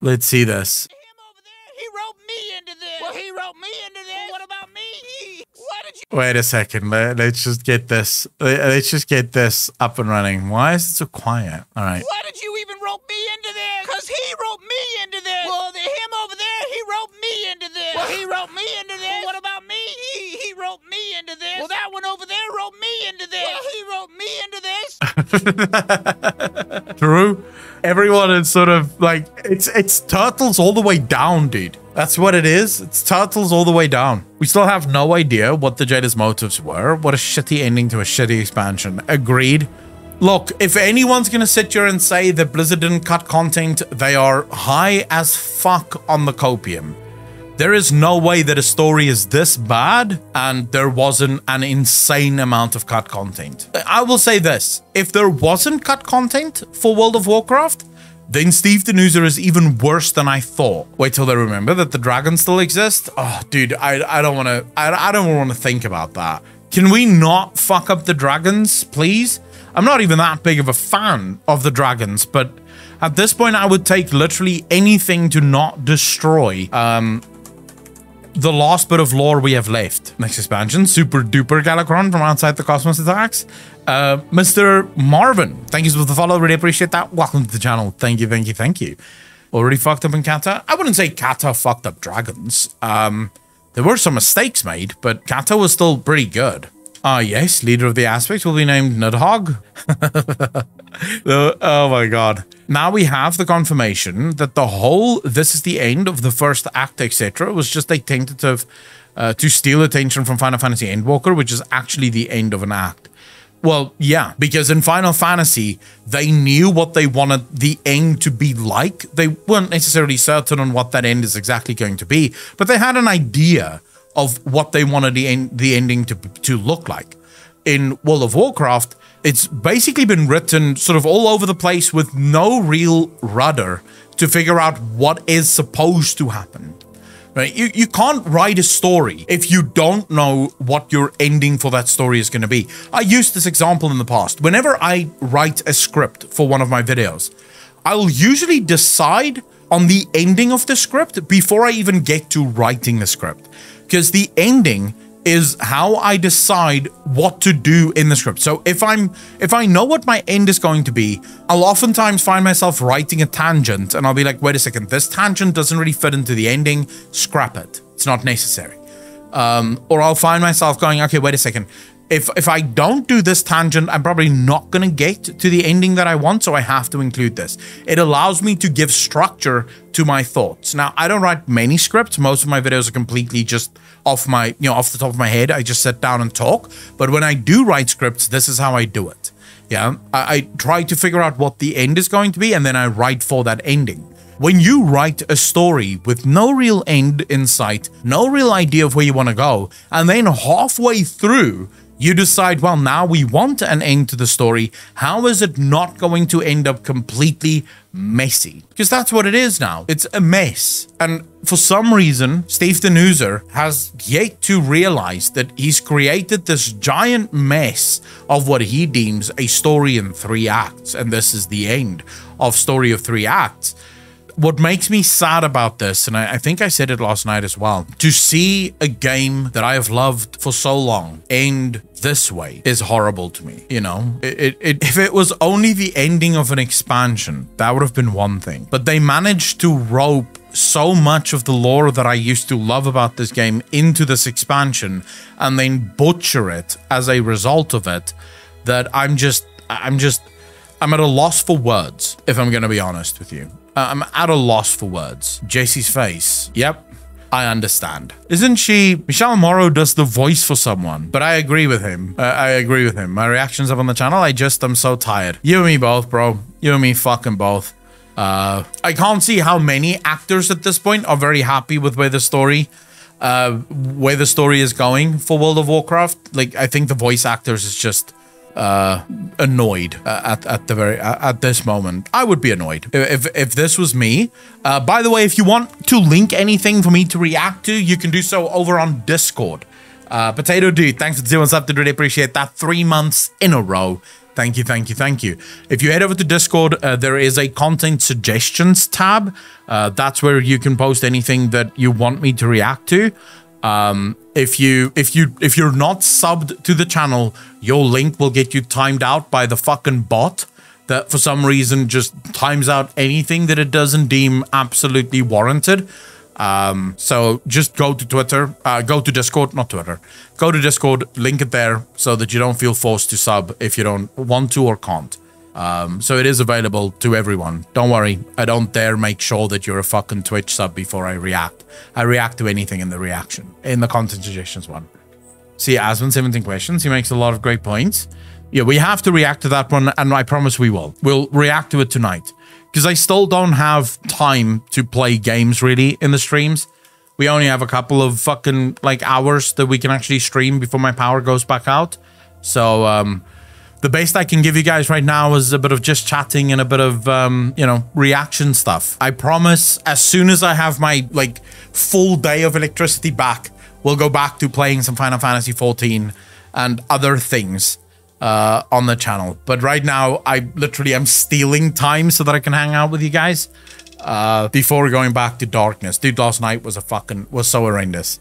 Let's see this. Him over there, he wrote me into this. Well, he wrote me into this. What about me? Why did you? Wait a second. Let, us just get this. let- Let's just get this up and running. Why is it so quiet? All right. Why did you even rope me into this? Cause he wrote me into this. Well, the, him over there, he wrote me into this. Well, he wrote me into this. what about me? He, he wrote me into this. Well, that one over there wrote me into this. Well, he wrote me into this. True. Everyone is sort of like it's it's turtles all the way down, dude. That's what it is. It's turtles all the way down. We still have no idea what the Jailer's motives were. What a shitty ending to a shitty expansion. Agreed. Look, if anyone's gonna sit here and say that Blizzard didn't cut content, they are high as fuck on the copium. There is no way that a story is this bad and there wasn't an insane amount of cut content. I will say this if there wasn't cut content for World of Warcraft, then Steve Danuser is even worse than I thought. Wait till they remember that the dragons still exist. Oh, dude, I, I don't want to. I, I don't want to think about that. Can we not fuck up the dragons, please? I'm not even that big of a fan of the dragons, but at this point, I would take literally anything to not destroy um, the last bit of lore we have left. Next expansion, Super Duper Galakrond from outside the Cosmos Attacks. Uh, Mr. Marvin, thank you for the follow. Really appreciate that. Welcome to the channel. Thank you, thank you, thank you. Already fucked up in Kata? I wouldn't say Kata fucked up dragons. Um, there were some mistakes made, but Kata was still pretty good. Ah, yes, leader of the aspects will be named Nidhogg. Uh, oh my god. Now we have the confirmation that the whole this is the end of the first act, etc., was just a tentative uh, to steal attention from Final Fantasy Endwalker, which is actually the end of an act. Well, yeah, because in Final Fantasy, they knew what they wanted the end to be like. They weren't necessarily certain on what that end is exactly going to be, but they had an idea of what they wanted the the ending to to look like. In World of Warcraft, it's basically been written sort of all over the place with no real rudder to figure out what is supposed to happen. Right? You, you can't write a story if you don't know what your ending for that story is going to be. I used this example in the past. Whenever I write a script for one of my videos, I'll usually decide on the ending of the script before I even get to writing the script. Because the ending is how I decide what to do in the script. So if I'm if I know what my end is going to be, I'll oftentimes find myself writing a tangent and I'll be like, wait a second, this tangent doesn't really fit into the ending, scrap it. It's not necessary. Um, or I'll find myself going, okay, wait a second. If if I don't do this tangent, I'm probably not gonna get to the ending that I want, so I have to include this. It allows me to give structure to my thoughts. Now, I don't write many scripts. Most of my videos are completely just off my, you know, off the top of my head. I just sit down and talk. But when I do write scripts, this is how I do it. Yeah, I, I try to figure out what the end is going to be, and then I write for that ending. When you write a story with no real end in sight, no real idea of where you want to go, and then halfway through, you decide, well, now we want an end to the story. How is it not going to end up completely messy? Because that's what it is now. It's a mess. And for some reason, Steve Danuser has yet to realize that he's created this giant mess of what he deems a story in three acts. And this is the end of Story of Three Acts what makes me sad about this, and I, I, think I said it last night as well, to see a game that I have loved for so long end this way is horrible to me. You know, it, it, it, if it was only the ending of an expansion, that would have been one thing. But they managed to rope so much of the lore that I used to love about this game into this expansion and then butcher it as a result of it that I'm just, I'm just, I'm at a loss for words, if I'm going to be honest with you. Uh, I'm at a loss for words. JC's face. Yep. I understand. Isn't she? Michelle Morrow does the voice for someone, but I agree with him. Uh, I agree with him. My reactions up on the channel, I just am so tired. You and me both, bro. You and me fucking both. Uh, I can't see how many actors at this point are very happy with where the story, uh, where the story is going for World of Warcraft. Like, I think the voice actors is just uh, annoyed uh, at, at the very uh, at this moment. I would be annoyed if if this was me. Uh, by the way, if you want to link anything for me to react to, you can do so over on Discord. Uh, Potato Dude, thanks for doing something. Really appreciate that. Three months in a row. Thank you, thank you, thank you. If you head over to Discord, uh, there is a content suggestions tab. Uh, that's where you can post anything that you want me to react to. Um, if you if you if you're not subbed to the channel, your link will get you timed out by the fucking bot that for some reason just times out anything that it doesn't deem absolutely warranted. Um, so just go to Twitter, uh, go to Discord, not Twitter, go to Discord, link it there so that you don't feel forced to sub if you don't want to or can't. Um, so it is available to everyone. Don't worry, I don't dare make sure that you're a fucking Twitch sub before I react. I react to anything in the reaction, in the content suggestions one. See, Asmon, 17 questions. He makes a lot of great points. Yeah, we have to react to that one, and I promise we will. We'll react to it tonight because I still don't have time to play games really in the streams. We only have a couple of fucking like hours that we can actually stream before my power goes back out. So um, the best I can give you guys right now is a bit of just chatting and a bit of um, you know reaction stuff. I promise as soon as I have my like full day of electricity back, we'll go back to playing some Final Fantasy 14 and other things uh, on the channel. But right now, I literally am stealing time so that I can hang out with you guys uh, before going back to darkness. Dude, last night was a fucking was so horrendous.